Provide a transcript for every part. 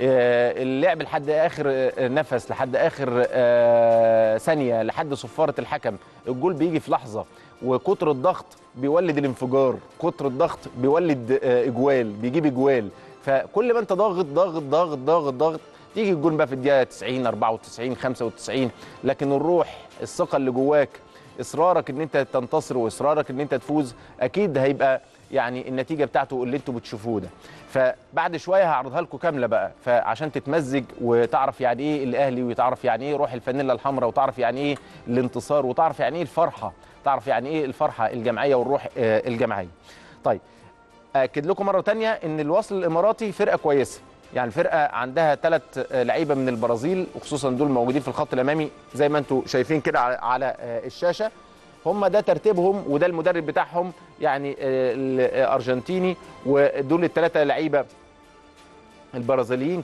آه، اللعب لحد آخر آه، نفس لحد آخر آه، ثانية لحد صفارة الحكم. الجول بيجي في لحظة وكتر الضغط بيولد الانفجار كتر الضغط بيولد إجوال بيجيب إجوال. فكل ما أنت ضاغط ضاغط ضاغط ضاغط ضاغط تيجي الجول بقى في الدقيقة 90 94 95 لكن الروح الثقة اللي جواك إصرارك إن أنت تنتصر وإصرارك إن أنت تفوز أكيد هيبقى يعني النتيجة بتاعته اللي أنتوا بتشوفوه ده. فبعد شوية هعرضها لكم كاملة بقى. فعشان تتمزج وتعرف يعني إيه الأهلي وتعرف يعني إيه روح الفانيلا الحمراء وتعرف يعني إيه الانتصار وتعرف يعني إيه الفرحة تعرف يعني إيه الفرحة الجماعية والروح آه، الجماعية. طيب أكد لكم مرة تانية إن الوصل الإماراتي فرقة كويسة. يعني الفرقة عندها ثلاث لعيبة من البرازيل وخصوصا دول موجودين في الخط الأمامي زي ما أنتم شايفين كده على- آه، الشاشة. هم ده ترتيبهم وده المدرب بتاعهم يعني آه، الارجنتيني ودول الثلاثه لعيبة البرازيليين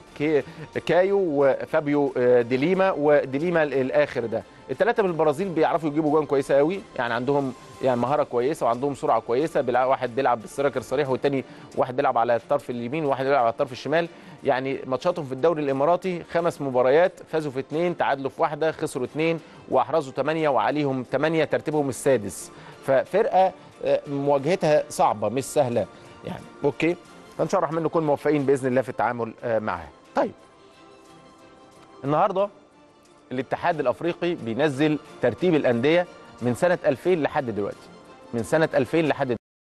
كايو وفابيو آه، ديليما وديليما الآخر ده. الثلاثه من البرازيل بيعرفوا يجيبوا جوان كويسة قوي يعني عندهم يعني مهارة كويسة وعندهم سرعة كويسة. واحد بيلعب بالسراكر الصريح والتاني واحد بيلعب على الطرف اليمين وواحد بيلعب على الطرف الشمال. يعني ماتشاتهم في الدوري الإماراتي خمس مباريات فازوا في اثنين تعادلوا في واحدة خسروا اثنين وأحرزوا ثمانيه وعليهم ثمانيه ترتيبهم السادس. ففرقة آه، مواجهتها صعبة مش سهلة. يعني أوكي؟ فان شاء الله الرحمن نكون موفقين بإذن الله في التعامل آه، معها طيب. النهارده الاتحاد الأفريقي بينزل ترتيب الأندية من سنة 2000 لحد دلوقتي. من سنة 2000 لحد